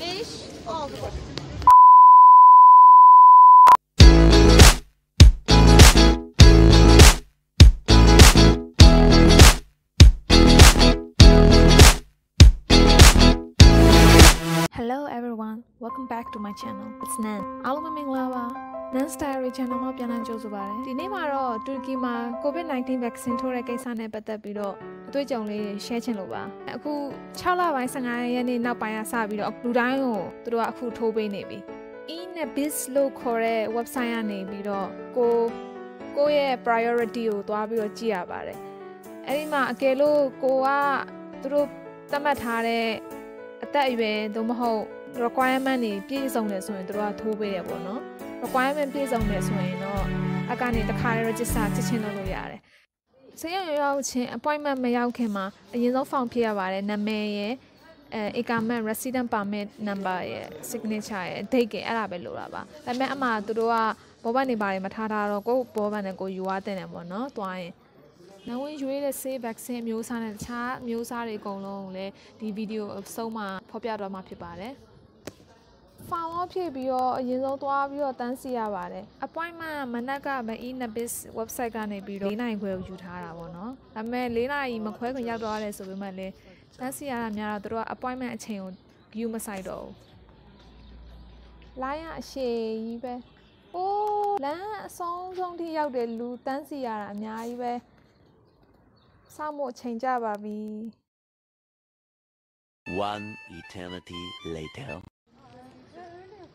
fish oh Hello everyone welcome back to my channel it's Nan အားလုံးမင်္ဂလာပါ Nan Story Channel မှာပြန်လည်ကြိုဆိုပါရစေဒီနေ့မှာတော့တူရကီမှာ COVID-19 vaccine ထိုးတဲ့ကိစ္စနဲ့ပတ်သက်ပြီးတော့ အတွေ့အကြုံလေး share ချင်လို့ပါအခု6လပိုင်း15ရက်နေ့နောက်ပိုင်းကစပြီးတော့လူတိုင်းကိုသူတို့ကအခုထိုးပေးနေပြီ e-nabis လို့ခေါ်တဲ့ website ကနေပြီးတော့ကိုကိုရဲ့ priority ကိုသွားပြီးတော့ကြည့်ရပါတယ်အဲ့ဒီမှာအကယ်လို့ကိုကသူတို့သတ်မှတ်ထားတဲ့အသက်အရွယ်သို့မဟုတ် requirement တွေပြည့်စုံတယ်ဆိုရင်တို့ကထိုးပေးတယ်ပေါ့နော် requirement ပြည့်စုံတယ်ဆိုရင်တော့အကနေတခါ register ချက်ချင်းလုပ်လို့ရတယ် ဆေးရုံရောက်ချင်း appointment မရောက်ခင်မှာအရင်ဆုံး form ဖြည့်ရပါတယ်နာမည်ရယ်အဲ income resident permit number ရယ် signature ရယ် date ရယ်အဲ့ဒါပဲလိုတာပါဒါပေမဲ့အမှသူတို့ကဘောဘတ်နေပါတယ်မထားထားတော့ကိုဘောဘတ်နဲ့ကိုယူရတဲ့တယ်ပေါ့နော်တွားရင်နဝင်ရွေးတဲ့ save vaccine မျိုးစားနဲ့တခြားမျိုးစားတွေအကုန်လုံးကိုလည်းဒီဗီဒီယိုအဆုံးမှာဖော်ပြတော့မှာဖြစ်ပါတယ်။ form ောဖြည့်ပြီးတော့အရင်ဆုံးသွားပြီးတော့တန်းစီရပါတယ် appointment မနက်ကမ e-nabis website ကနေပြီးတော့၄နိုင်ခွဲကိုယူထားတာပေါ့နော်ဒါပေမဲ့၄နိုင်မခွဲခွင့်ရောက်တော့ရတယ်ဆိုပေမဲ့လည်းတန်းစီရတာများတော့သူတို့က appointment အချိန်ကို view မဆိုင်တော့ဘူးလိုင်းရအရှိကြီးပဲအိုးလမ်းအဆုံးဆုံးထိရောက်တယ်လူတန်းစီရတာအများကြီးပဲစောင့်မို့ချိန်ကြပါပြီ One eternity later.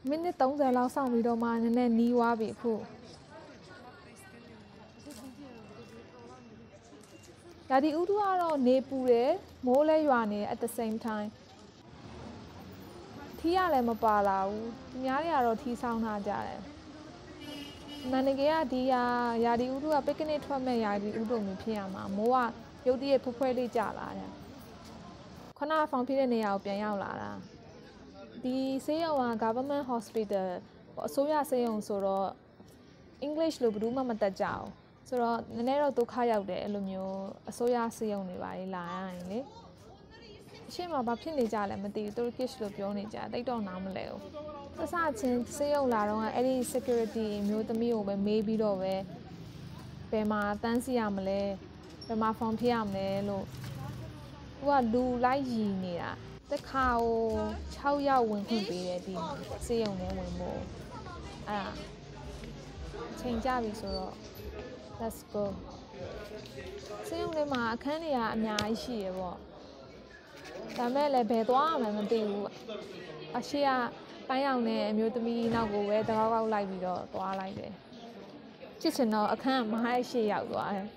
မိနစ်30လောက်စောင့်ပြီးတော့မှနည်းနည်းနီးွားပြီအခုရာဒီဥတုကတော့နေပူတယ်မိုးလဲရွာနေတယ် at the same time ထီးရလည်းမပါလာဘူးသူများတွေကတော့ထီးဆောင်ထားကြတယ်မန်နေကေကဒီယာရာဒီဥတုကပစ်ကနစ်ထွက်မဲ့ရာဒီဥတုမျိုးဖြစ်ရမှာမိုးကရုတ်တရက်ဖွဖွဲလေးကြလာတယ်ခုနကဖောင်ဖြစ်တဲ့နေရာကိုပြန်ရောက်လာတာ ဒီဆေးရုံက government hospital အစိုးရဆေးရုံဆိုတော့ English လို့ဘယ်သူမှမတတ်ကြအောင်ဆိုတော့နည်းနည်းတော့ဒုက္ခရောက်တယ်အဲ့လိုမျိုးအစိုးရဆေးရုံတွေပါလေလာရရင်လေအရှိမဘာဖြစ်နေကြလဲမသိဘူး Turkish လို့ပြောနေကြတိတ်တော့နားမလဲဘူးစစချင်းဆေးရုံလာတော့အဲ့ဒီ security မျိုးသမီးကိုပဲမေးပြီးတော့ပဲဘယ်မှာတန်းစီရမလဲဘယ်မှာ form ဖြည့်ရမလဲလို့သူကလူလိုက်ရည်နေတာ တခါကို6ရောက်ဝင်ခွင့်ပေးတယ်ဒီစေယုံနဲ့ဝင်ဖို့အဲ့ဒါချိန်ကြပြီဆိုတော့ let's go စေယုံထဲမှာအခန်းတွေကအများကြီးရှိရပေါ့ဒါမဲ့လည်းဘယ်သွားရမှန်းမသိဘူးအရှိကပန်းရောင်နဲ့အမျိုးသမီးနောက်ကိုပဲတကောက်ကောက်လိုက်ပြီးတော့သွားလိုက်တယ်ချစ်ချင်တော့အခန်းကမဟာရှိရောက်သွားတယ်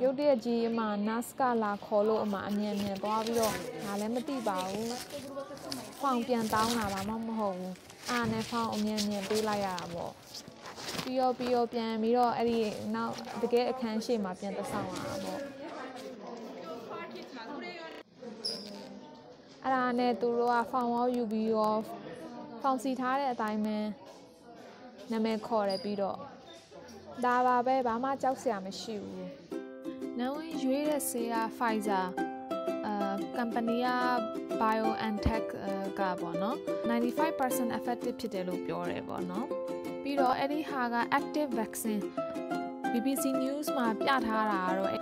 ရုတ်တရက်ကြီးအမ NAS ကလာခေါ်လို့အမအမြန်မြန်သွားပြီးတော့ငါလည်းမသိပါဘူးဖောင်ပြန်တောင်းတာပါမမဟုတ်ဘူးအားနဲ့ဖောင်အမြန်မြန်ပေးလိုက်ရတာပေါ့ပြီးတော့ပြီးတော့ပြန်ပြီးတော့အဲ့ဒီနောက်တကယ်အခန်းရှိမှပြန်တဆောင်ရတာပေါ့အဲ့ဒါနဲ့သူတို့ကဖောင်ဝေါယူပြီးတော့ဖောင်စီထားတဲ့အတိုင်းပဲနာမည်ခေါ်တယ်ပြီးတော့ဒါပါပဲဘာမှကြောက်စရာမရှိဘူး။ နောက်ဝင်ရွေးတဲ့ဆေးက Pfizer အာ company က BioNTech ကပေါ့နော်95% effective ဖြစ်တယ်လို့ပြောတယ်ပေါ့နော်။ပြီးတော့အဲ့ဒီဟာက active vaccine BBC News မှာပြထားတာကတော့အဲ့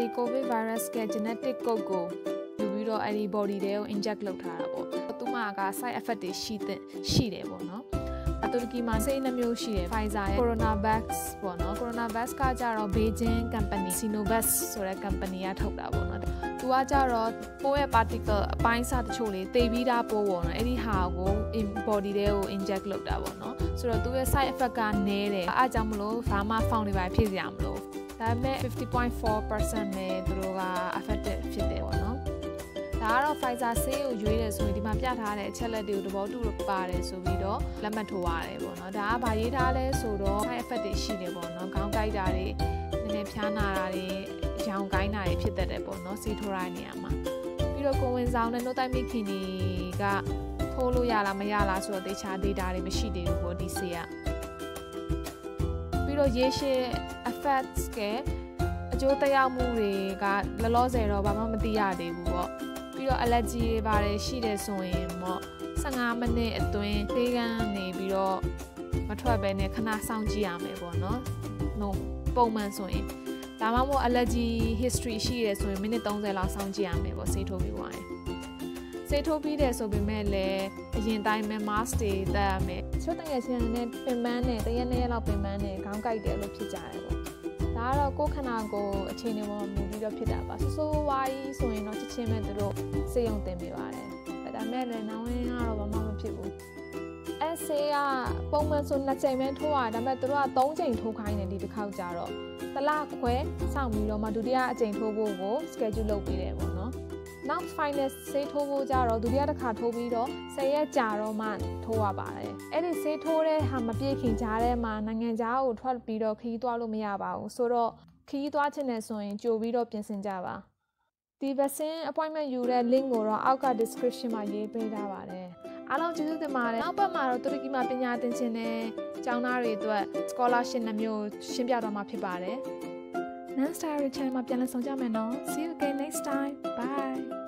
ဒီ COVID virus က genetic code ကိုယူပြီးတော့အဲ့ဒီ body တွေကို inject လုပ်ထားတာပေါ့။သူမှက side effect တွေရှိတဲ့ရှိတယ်ပေါ့နော်။ တူရကီမှာဆေးနှမျိုးရှိတယ် Pfizer ရဲ့ Coronavac ပေါ့နော် Coronavac ကကြတော့ Beijing company Sinovac ဆိုတဲ့ company ကထုတ်တာပေါ့နော်သူကကြတော့ပိုးရဲ့ particle အပိုင်းစားတချို့လေးတေပြီးသားပိုးပေါ့နော်အဲ့ဒီဟာကို body တွေကို inject လုပ်တာပေါ့နော်ဆိုတော့သူရဲ့ side effect ကနည်းတယ်အားကြောင့်မလို့ဘာမှ found တွေပါဖြစ်စရာမလိုဒါပေမဲ့50.4%နဲ့သူတို့က effective ဖြစ်တယ်ပေါ့နော် ဒါကတော့ Pfizer ဆေးကိုရွေးတယ်ဆိုရင်ဒီမှာပြထားတဲ့အချက်လက်တွေကိုသဘောတူပါတယ်ဆိုပြီးတော့လက်မှတ်ထိုးရတယ်ပေါ့နော်ဒါကဘာရေးထားလဲဆိုတော့ side effect တွေရှိတယ်ပေါ့နော်ခေါင်းကိုက်တာတွေနည်းနည်းဖျားနာတာတွေရောင်ကိုင်းတာတွေဖြစ်တတ်တယ်ပေါ့နော်ဆေးထိုးရတဲ့နေရာမှာပြီးတော့ကိုဝင်ဆောင်နဲ့နှုတ်တိုက်မိခင်တွေကထိုးလို့ရလားမရလားဆိုတော့တေချာ data တွေမရှိသေးဘူးပေါ့ဒီဆေးကပြီးတော့ရေရှည် effects ကအအကျိုးသက်ရောက်မှုတွေကလောလောဆယ်တော့ဘာမှမသိရသေးဘူးပေါ့ ပြီးတော့ allergy တွေပါတယ်ရှိတယ်ဆိုရင်ပေါ့15မိနစ်အတွင်းသေးကန်းနေပြီးတော့မထွက်ဘဲနဲ့ခဏစောင့်ကြည့်ရမယ်ပေါ့နော်။ no ပုံမှန်ဆိုရင်ဒါမှမဟုတ် allergy history ရှိရဆိုရင်မိနစ်30လောက်စောင့်ကြည့်ရမယ်ပေါ့ဆေးထိုးပြီးသွားရင်ဆေးထိုးပြီးတယ်ဆိုပေမဲ့လည်းအရင်တိုင်းပဲ mask တွေတက်ရမယ်ချို့တငယ်ချင်းနဲ့ပင်ပန်းနဲ့တရက်နှစ်ရက်လောက်ပင်ပန်းနဲ့ခေါင်းကိုက်တယ်လို့ဖြစ်ကြတယ်ပေါ့ဒါကတော့ကိုယ်ခန္ဓာကိုယ်အခြေအနေပေါ်မှာမူပြီးတော့ဖြစ်တာပါဆိုးဆိုးဝါးကြီးဆိုရင်တော့ချက်ချင်းပဲသူတို့ စေယုံတင်ပေးပါတယ်ဒါပေမဲ့လည်းနောင်ဝင်ကတော့ဘာမှမဖြစ်ဘူးအဆေးကပုံမှန်ဆိုနှစ်ချိန်ပဲထိုးရဒါပေမဲ့သူတို့က၃ချိန်ထိုးခိုင်းတယ်ဒီတစ်ခေါက်ကြတော့တစ်လခွဲစောင့်ပြီးတော့မှဒုတိယအချိန်ထိုးဖို့ကို schedule လုပ်ပေးတယ်ပေါ့နော်နောက် final ဆေးထိုးဖို့ကြတော့ဒုတိယတစ်ခါထိုးပြီးတော့10ရက်ကြာတော့မှထိုးရပါတယ်အဲ့ဒီဆေးထိုးတဲ့ဟာမပြည့်ခင်ကြားထဲမှာနိုင်ငံခြားကိုထွက်ပြီးတော့ခရီးသွားလို့မရပါဘူးဆိုတော့ခရီးသွားချင်တယ်ဆိုရင်ကြိုပြီးတော့ပြင်ဆင်ကြပါ ဒီ vaccine appointment ယူတဲ့ link ကိုတော့အောက်က description မှာရေးပေးထားပါတယ်အားလုံးကျေးဇူးတင်ပါတယ်နောက်ပတ်မှာတော့တူရကီမှာပညာသင်ခြင်းနဲ့ကျောင်းသားတွေအတွက် scholarship နှမျိုးရှင်းပြတော့မှာဖြစ်ပါတယ် Nan Story Channel မှာပြန်လည်ဆုံကြမယ်နော် See you again next time bye